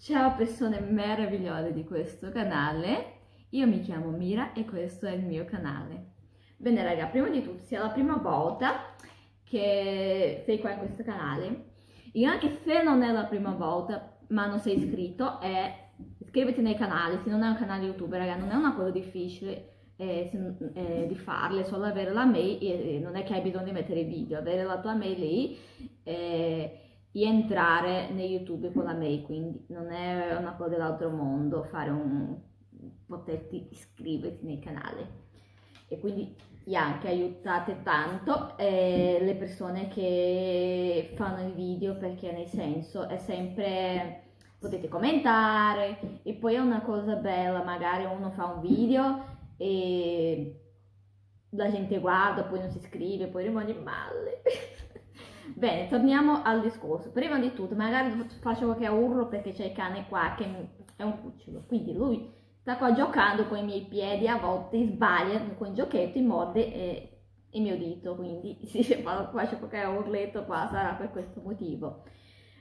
Ciao persone meravigliose di questo canale, io mi chiamo Mira e questo è il mio canale. Bene raga, prima di tutto, è la prima volta che sei qua in questo canale, e anche se non è la prima volta ma non sei iscritto, è iscriviti nei canali, se non è un canale YouTube raga, non è una cosa difficile eh, eh, di farle, solo avere la mail, e, non è che hai bisogno di mettere video, avere la tua mail lì. Di entrare nei YouTube con la mail, quindi non è una cosa dell'altro mondo fare un poterti iscriverti nel canale. E quindi anche aiutate tanto eh, le persone che fanno i video perché nel senso è sempre potete commentare e poi è una cosa bella magari uno fa un video e la gente guarda poi non si iscrive poi rimane male Bene, torniamo al discorso. Prima di tutto, magari faccio qualche urlo perché c'è il cane qua che è un cucciolo. Quindi lui sta qua giocando con i miei piedi, a volte sbaglia con il giochetto, morde eh, il mio dito. Quindi se faccio qualche urletto qua sarà per questo motivo.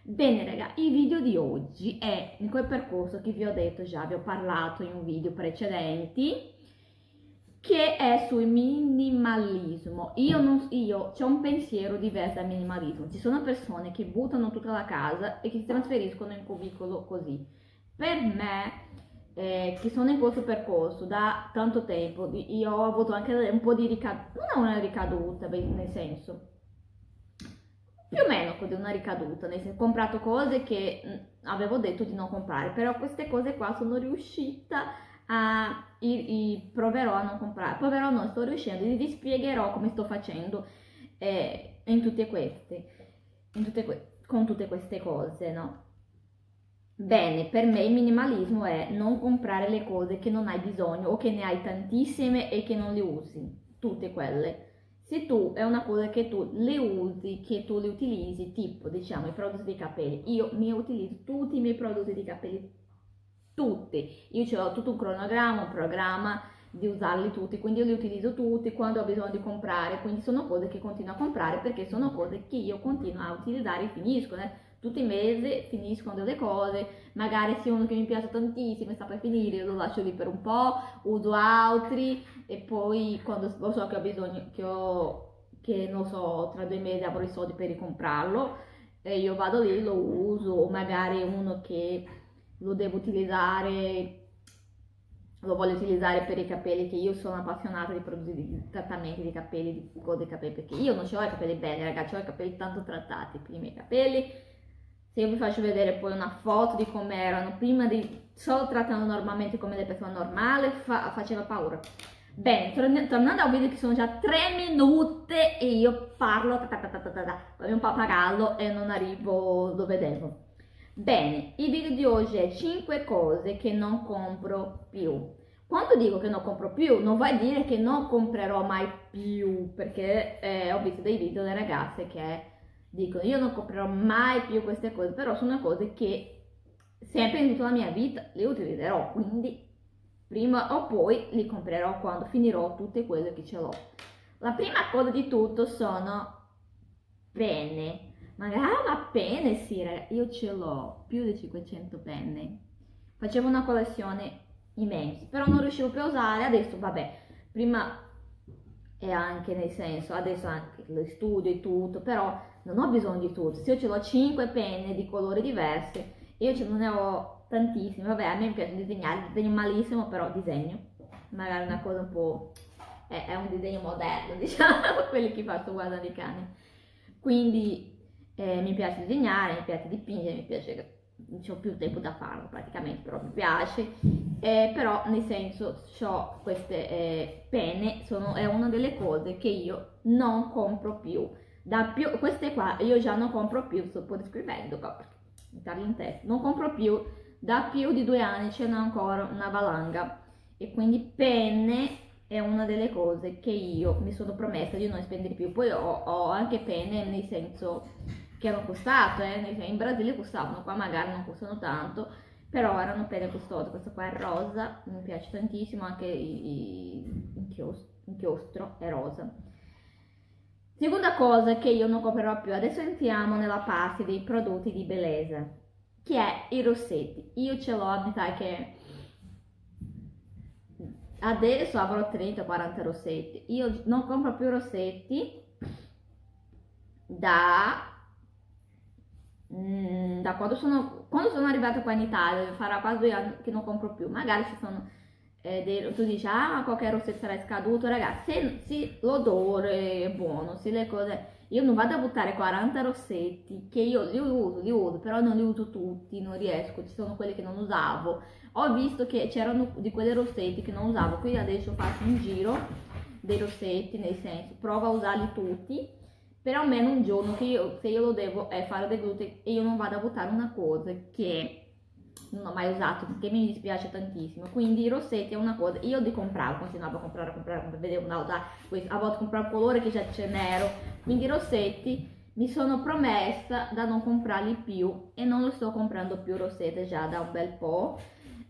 Bene raga, il video di oggi è in quel percorso che vi ho detto già, vi ho parlato in un video precedenti che è sul minimalismo. Io, non, io ho un pensiero diverso dal minimalismo. Ci sono persone che buttano tutta la casa e che si trasferiscono in cubicolo così. Per me, eh, che sono in questo percorso da tanto tempo, io ho avuto anche un po' di ricaduta, non una ricaduta, nel senso, più o meno così una ricaduta, nel senso, ho comprato cose che avevo detto di non comprare, però queste cose qua sono riuscita a, i, i proverò a non comprare, proverò non sto riuscendo, vi spiegherò come sto facendo eh, in tutte queste, in tutte que- con tutte queste cose, no? Bene, per me il minimalismo è non comprare le cose che non hai bisogno o che ne hai tantissime e che non le usi, tutte quelle. Se tu è una cosa che tu le usi, che tu le utilizzi, tipo diciamo i prodotti di capelli, io mi utilizzo tutti i miei prodotti di capelli tutti. Io ho tutto un cronogramma, un programma di usarli tutti, quindi io li utilizzo tutti quando ho bisogno di comprare, quindi sono cose che continuo a comprare perché sono cose che io continuo a utilizzare e finiscono. Eh. Tutti i mesi finiscono delle cose, magari se uno che mi piace tantissimo e sta per finire, lo lascio lì per un po', uso altri e poi quando lo so che ho bisogno, che ho, che non so, tra due mesi avrò i soldi per ricomprarlo, io vado lì, lo uso, magari uno che lo devo utilizzare lo voglio utilizzare per i capelli che io sono appassionata di prodotti trattamenti di capelli, di cose di capelli, perché io non ho i capelli belli, ragazzi, ho i capelli tanto trattati, per i miei capelli. Se io vi faccio vedere poi una foto di come erano prima di solo trattando normalmente come le persone normali, fa, faceva paura. Bene, tornando al video che sono già 3 minuti e io parlo come un pappagallo e non arrivo dove devo. Bene, il video di oggi è 5 cose che non compro più. Quando dico che non compro più, non vuol dire che non comprerò mai più, perché eh, ho visto dei video delle ragazze che dicono io non comprerò mai più queste cose, però sono cose che sempre in tutta la mia vita le utilizzerò, quindi prima o poi li comprerò quando finirò tutte quelle che ce l'ho. La prima cosa di tutto sono penne Magari, ah, ma penne, sì, io ce l'ho, più di 500 penne. Facevo una collezione immensa, però non riuscivo più a usare, adesso vabbè, prima e anche nel senso, adesso anche lo studio e tutto, però non ho bisogno di tutto. Se io ce l'ho 5 penne di colori diversi, io ce ne ho tantissime, vabbè, a me piace disegnare, disegno malissimo, però disegno. Magari una cosa un po'... è, è un disegno moderno, diciamo, quelli che faccio guardare i cani. Quindi eh, mi piace disegnare, mi piace dipingere, mi piace non ho più tempo da farlo praticamente, però mi piace, eh, però nel senso ho queste eh, penne, sono, è una delle cose che io non compro più, da più, queste qua io già non compro più, sto un po' descrivendo, metterli in testa, non compro più, da più di due anni ce n'è ancora una valanga, e quindi penne è una delle cose che io mi sono promessa di non spendere più, poi ho, ho anche penne nel senso che hanno costato, eh, in Brasile costavano, qua magari non costano tanto, però erano appena costose, questo qua è rosa, mi piace tantissimo, anche l'inchiostro è rosa. Seconda cosa che io non comprerò più, adesso entriamo nella parte dei prodotti di bellezza. che è i rossetti. Io ce l'ho, a metà che adesso avrò 30-40 rossetti. Io non compro più rossetti da, da quando, sono, quando sono arrivata qua in Italia, farà quasi due anni che non compro più. Magari ci sono eh, dei, tu dici, ah, qualche rossetto sarà scaduto, ragazzi, se, se l'odore è buono, se le cose... Io non vado a buttare 40 rossetti, che io li uso, li uso, però non li uso tutti, non riesco, ci sono quelli che non usavo. Ho visto che c'erano di quelle rossetti che non usavo, quindi adesso faccio un giro dei rossetti, nel senso, provo a usarli tutti, per almeno un giorno che io, se io lo devo è fare del glutine e io non vado a buttare una cosa che non ho mai usato perché mi dispiace tantissimo. Quindi i rossetti è una cosa io li compravo continuavo a comprare a comprare, comprare vedevo una a volte compravo il colore che già c'è nero. Quindi i rossetti mi sono promessa da non comprarli più e non lo sto comprando più rossetti già da un bel po'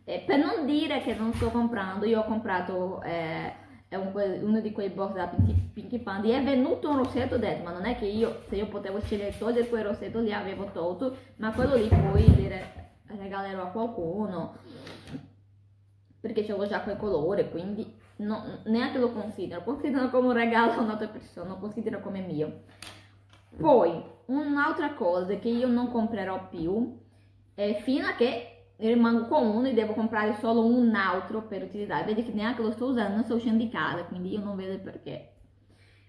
eh, per non dire che non sto comprando io ho comprato eh, un, uno di quei box da Pinky Pandi è venuto un rossetto dentro ma non è che io se io potevo scegliere togliere quel rossetto lì avevo tolto ma quello lì poi dire regalerò a qualcuno. Perché avevo già quel colore quindi no, neanche lo considero. Considero come un regalo a un'altra persona lo considero come mio. Poi un'altra cosa che io non comprerò più è fino a che rimango con uno e devo comprare solo un altro per utilizzare vedi che neanche lo sto usando sto uscendo di casa quindi io non vedo perché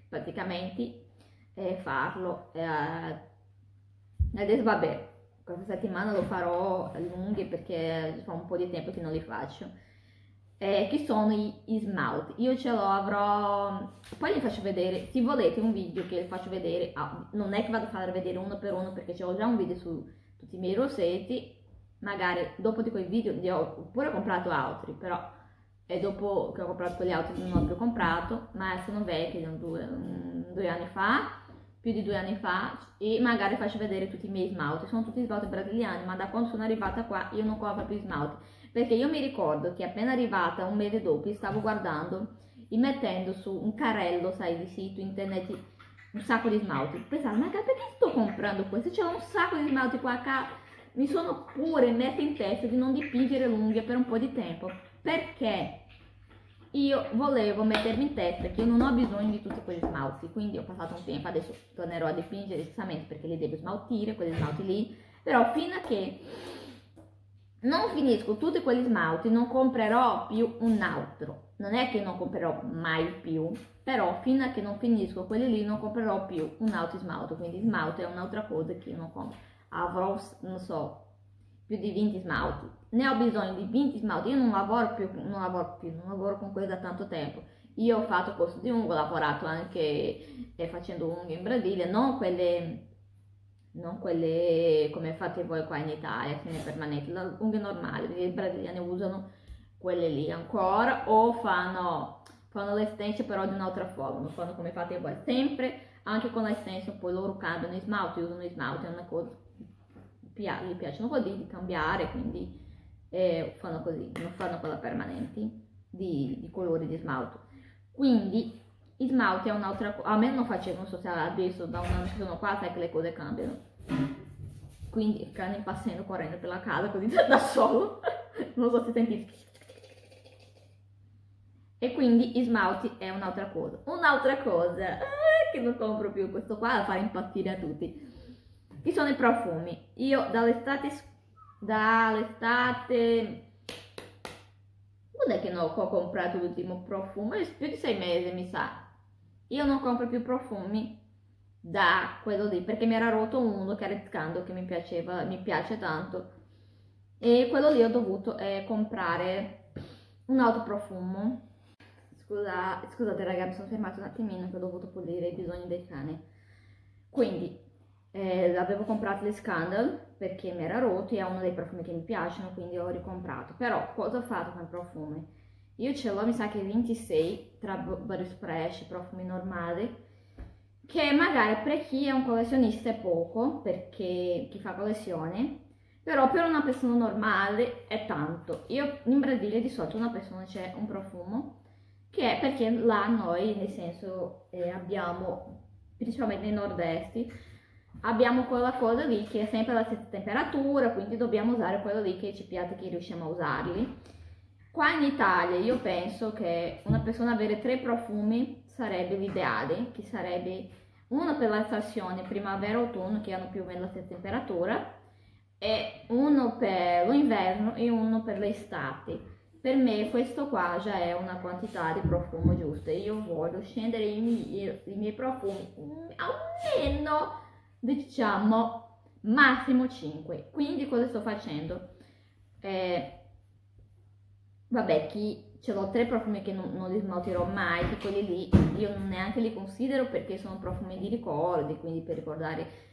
praticamente eh, farlo eh, adesso vabbè questa settimana lo farò lunghi perché fa un po' di tempo che non li faccio. Eh, che sono i, i smalti. Io ce l'ho, avrò... Poi vi faccio vedere, se volete un video che faccio vedere, ah, non è che vado a far vedere uno per uno perché ho già un video su tutti i miei rossetti, magari dopo di quei video ne ho pure comprato altri, però e dopo che ho comprato quegli altri non ho più comprato, ma sono vecchi, sono due, due anni fa più di due anni fa e magari faccio vedere tutti i miei smalti, sono tutti smalti brasiliani, ma da quando sono arrivata qua io non compro più smalti, perché io mi ricordo che appena arrivata un mese dopo stavo guardando e mettendo su un carrello, sai, di sito internet un sacco di smalti, pensavo, ma perché sto comprando questo? C'è un sacco di smalti qua, qua. Mi sono pure messa in testa di non dipingere l'unghia per un po' di tempo, perché io volevo mettermi in testa che io non ho bisogno di tutti quegli smalti, quindi ho passato un tempo, adesso tornerò a dipingere giustamente perché li devo smaltire, quegli smalti lì, però fino a che non finisco tutti quegli smalti non comprerò più un altro, non è che non comprerò mai più, però fino a che non finisco quelli lì non comprerò più un altro smalto, quindi smalto è un'altra cosa che io non compro, avrò, non so, più di 20 smalti. Ne ho bisogno di 20 smalti. Io non lavoro più, non lavoro più, non lavoro con quelli da tanto tempo. Io ho fatto corso di ungo, ho lavorato anche eh, facendo unghie in Brasile, non quelle, non quelle come fate voi qua in Italia, fine permanenti, le unghie normali, i brasiliani usano quelle lì ancora o fanno, fanno l'extension però di un'altra forma, non fanno come fate voi, sempre anche con l'extension poi loro cambiano i smalti, usano i smalti, è una cosa gli piacciono così, di cambiare, quindi eh, fanno così, non fanno quella permanenti di, di colori di smalto. Quindi i smalti è un'altra cosa, a me non facevo, non so se adesso da un anno che sono qua, sai che le cose cambiano. Quindi il cane passando correndo per la casa così da solo, non so se sentite. E quindi i smalti è un'altra cosa. Un'altra cosa eh, che non compro più questo qua da fare impazzire a tutti chi sono i profumi? Io dall'estate, dall'estate, quando è che non ho comprato l'ultimo profumo? È più di sei mesi mi sa. Io non compro più profumi da quello lì perché mi era rotto uno che era Scando che mi piaceva, mi piace tanto e quello lì ho dovuto eh, comprare un altro profumo. Scusa, scusate ragazzi, mi sono fermata un attimino che ho dovuto pulire i bisogni dei cani. Quindi eh, avevo comprato le Scandal perché mi era rotto e è uno dei profumi che mi piacciono quindi l'ho ricomprato però cosa ho fatto con i profumi? io ce l'ho mi sa che 26 tra vari splash profumi normali che magari per chi è un collezionista è poco perché chi fa collezione però per una persona normale è tanto io in Brasile di solito una persona c'è un profumo che è perché là noi nel senso eh, abbiamo principalmente nei nord-est abbiamo quella cosa lì che è sempre la stessa temperatura, quindi dobbiamo usare quello lì che ci piace, che riusciamo a usarli. Qua in Italia io penso che una persona avere tre profumi sarebbe l'ideale, che sarebbe uno per la stazione primavera-autunno che hanno più o meno la stessa temperatura e uno per l'inverno e uno per l'estate. Per me questo qua già è una quantità di profumo giusta. Io voglio scendere i miei, i miei profumi almeno diciamo massimo 5 quindi cosa sto facendo? Eh, vabbè chi ce l'ho tre profumi che non, non li smaltirò mai che quelli lì io neanche li considero perché sono profumi di ricordi quindi per ricordare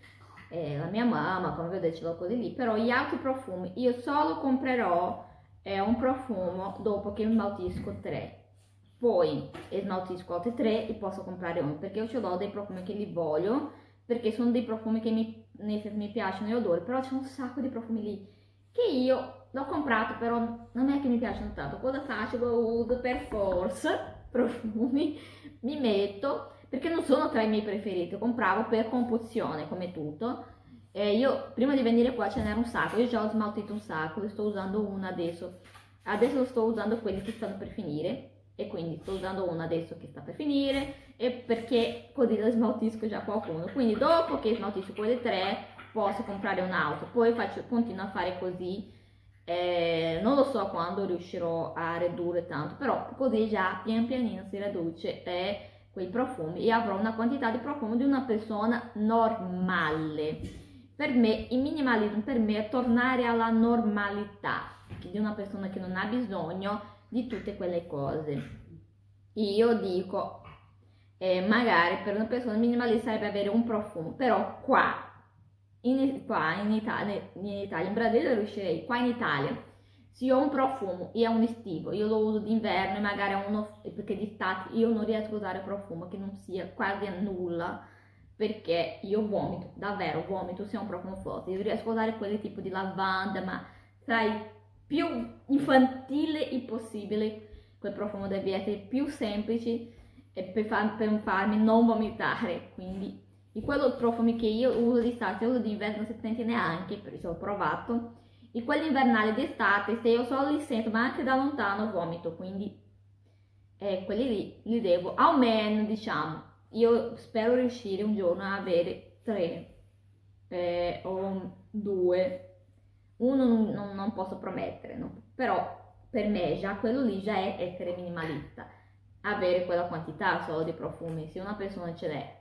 eh, la mia mamma come vedete ce l'ho quelli lì. Però gli altri profumi io solo comprerò eh, un profumo dopo che smaltisco tre. Poi smaltisco altri tre e posso comprare uno perché io ce l'ho dei profumi che li voglio perché sono dei profumi che mi, mi piacciono gli odori, però c'è un sacco di profumi lì che io l'ho comprato, però non è che mi piacciono tanto. Cosa faccio? Lo uso per forza, profumi, mi metto, perché non sono tra i miei preferiti, compravo per composizione come tutto. E io prima di venire qua ce n'era un sacco, io già ho smaltito un sacco, sto usando uno adesso. Adesso sto usando quelli che stanno per finire e quindi sto usando uno adesso che sta per finire e perché così lo smaltisco già qualcuno. Quindi dopo che smaltisco quelle tre posso comprare un altro poi faccio, continuo a fare così. Eh, non lo so quando riuscirò a ridurre tanto però così già pian pianino si riduce eh, quei profumi. E avrò una quantità di profumo di una persona normale. Per me il minimalismo per me è tornare alla normalità di una persona che non ha bisogno di tutte quelle cose. Io dico eh, magari per una persona minimalista sarebbe avere un profumo, però qua in, qua in Italia, in Italia, in Brasile riuscirei, qua in Italia, se ho un profumo e è un estivo, io lo uso d'inverno e magari è uno, perché d'estate io non riesco a usare profumo che non sia quasi a nulla, perché io vomito, davvero vomito se è un profumo forte, io riesco a usare quelli tipo di lavanda, ma sai, più infantile il possibile, quel profumo deve essere più semplice per, far, per farmi non vomitare, quindi. Di quello profumi che io uso di estate, uso di inverno non si sente neanche, perché ho provato, e quelli invernali di estate, se io solo li sento, ma anche da lontano vomito, quindi. Eh, quelli lì li devo, almeno diciamo, io spero riuscire un giorno a avere tre eh, o due, uno non, non, posso promettere, no? però per me già quello lì già è essere minimalista avere quella quantità solo di profumi. Se una persona ce n'è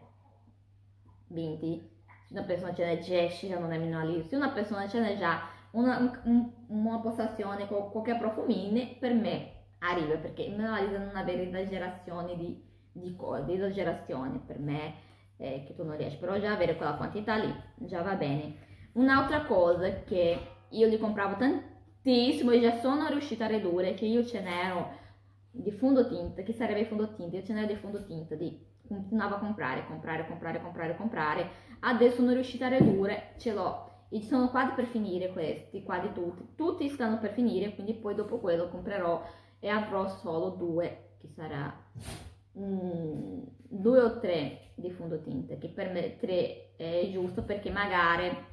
20, se una persona ce n'è 10 non è minimalista, se una persona ce n'è già una, un, una postazione con qualche profumine, per me arriva perché il minimalismo non avere esagerazioni di, di cose, esagerazioni per me eh, che tu non riesci, però già avere quella quantità lì già va bene. Un'altra cosa che io li compravo tantissimo e già sono riuscita a ridurre, che io ce n'ero di fondotinta, che sarebbe fondotinta, io ce n'era di fondotinta, di continuavo a comprare, comprare, comprare, comprare, comprare, adesso sono riuscita a ridurre, ce l'ho, e sono quasi per finire questi, quasi tutti, tutti stanno per finire, quindi poi dopo quello comprerò e avrò solo due, che sarà mm, due o tre di fondotinta, che per me tre è giusto perché magari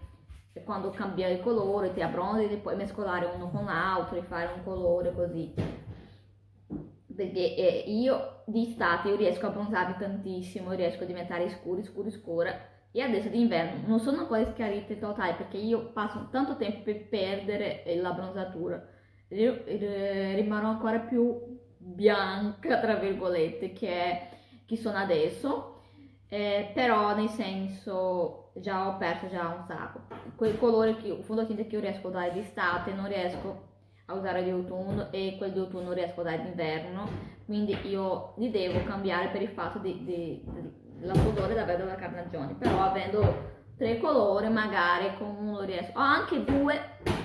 quando cambia il colore ti abbronzi e puoi mescolare uno con l'altro e fare un colore così. Perché eh, io di estate io riesco a bronzarmi tantissimo, riesco a diventare scura, scura, scura. E adesso d'inverno non sono ancora schiarite totali perché io passo tanto tempo per perdere eh, la bronzatura, rimarrò ancora più bianca tra virgolette che, che sono adesso, eh, però nel senso già ho perso già un sacco, quel colore che il fondotinta che io riesco a dare d'estate non riesco a usare di autunno e quel di autunno riesco a usare d'inverno, quindi io li devo cambiare per il fatto di, di, di la colore davvero della carnagione, però avendo tre colori magari con uno riesco, o anche due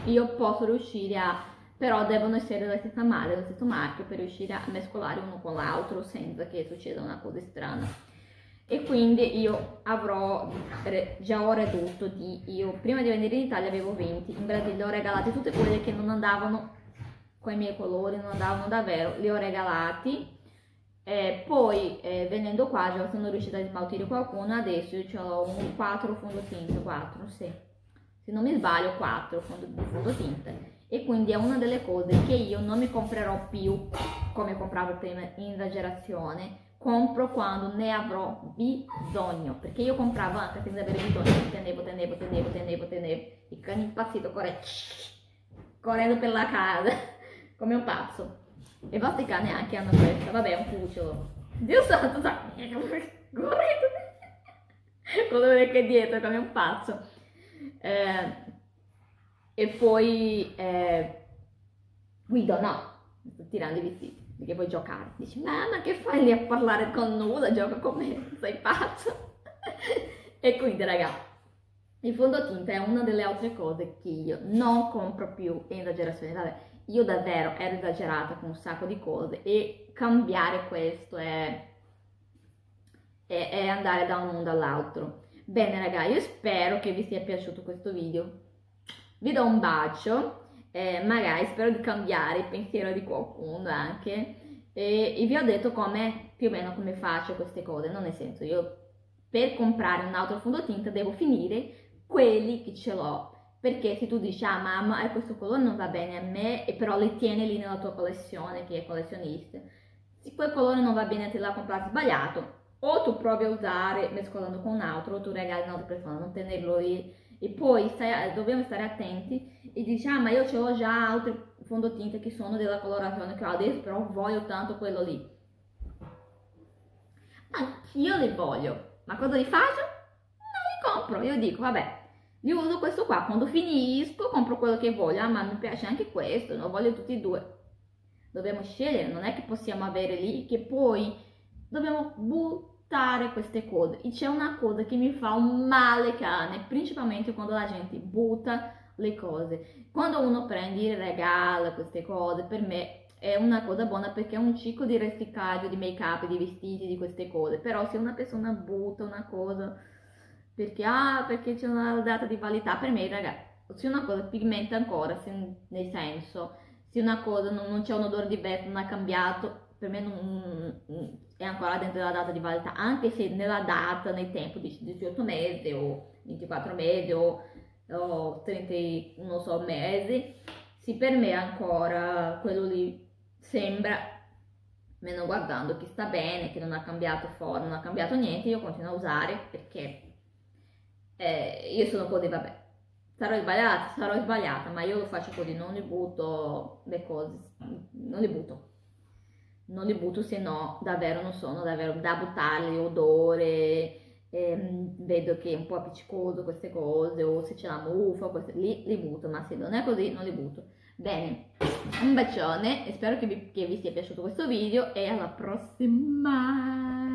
io posso riuscire a, però devono essere della stessa marca, dello stesso marchio per riuscire a mescolare uno con l'altro senza che succeda una cosa strana e quindi io avrò già ho ridotto di io prima di venire in Italia avevo 20 in Brasile ho regalate tutte quelle che non andavano con i miei colori non andavano davvero li ho regalati Eh, poi eh, venendo qua già sono riuscita a smaltire qualcuno, adesso io ho un 4 fondotinta, 4, sì. Se non mi sbaglio 4 fondotinta. E quindi è una delle cose che io non mi comprerò più come compravo prima in esagerazione. Compro quando ne avrò bisogno. Perché io compravo anche senza avere bisogno. Tenevo, tenevo, tenevo, tenevo, tenevo. Il cane impazzito corre correndo per la casa come un pazzo. E i vostri cani anche hanno questa, vabbè, è un cucciolo. Dio santo, sa, correndo. Quello che è dietro come un pazzo. Eh, e poi eh, Guido no, sto tirando i vestiti perché vuoi giocare. Dici, mamma che fai lì a parlare con nuda, gioca con me, sei pazzo. e quindi ragazzi, il fondotinta è una delle altre cose che io non compro più in esagerazione. Vabbè, io davvero ero esagerata con un sacco di cose e cambiare questo è, è, è andare da un mondo all'altro. Bene ragazzi, io spero che vi sia piaciuto questo video. Vi do un bacio, eh, magari spero di cambiare il pensiero di qualcuno anche e, e vi ho detto come, più o meno come faccio queste cose, non nel senso io per comprare un altro fondotinta devo finire quelli che ce l'ho. Perché se tu dici, ah mamma, eh, questo colore non va bene a me, e però li tieni lì nella tua collezione, che è collezionista, se quel colore non va bene te l'ha comprato sbagliato, o tu provi a usare mescolando con un altro, o tu regali a un'altra persona, non tenerlo lì. E poi stai, dobbiamo stare attenti e dici, ah ma io ce l'ho già altri fondotinte che sono della colorazione che ho adesso, però voglio tanto quello lì. Anch'io li voglio, ma cosa li faccio? compro, io dico vabbè, io uso questo qua, quando finisco compro quello che voglio, ah, ma mi piace anche questo, non voglio tutti e due. Dobbiamo scegliere, non è che possiamo avere lì che poi dobbiamo buttare queste cose. E c'è una cosa che mi fa un male cane, principalmente quando la gente butta le cose. Quando uno prende e regala queste cose, per me è una cosa buona perché è un ciclo di riciclaggio di make up, di vestiti, di queste cose. Però se una persona butta una cosa perché, ah, perché c'è una data di validità, per me ragazzi, se una cosa pigmenta ancora, se, nel senso, se una cosa non, non c'è un odore diverso, non ha cambiato, per me non, è ancora dentro la data di validità, anche se nella data, nel tempo di 18 mesi o 24 mesi o, o 30, non so, mesi, sì, per me ancora quello lì sembra, meno guardando che sta bene, che non ha cambiato forma, non ha cambiato niente, io continuo a usare perché eh, io sono così, vabbè, sarò sbagliata, sarò sbagliata, ma io lo faccio così, non li butto le cose, non li butto. Non li butto se no davvero non sono davvero da buttarli, odore, ehm, vedo che è un po' appiccicoso queste cose, o se c'è la muffa, queste, li, li butto, ma se non è così non li butto. Bene, un bacione e spero che vi, che vi sia piaciuto questo video e alla prossima!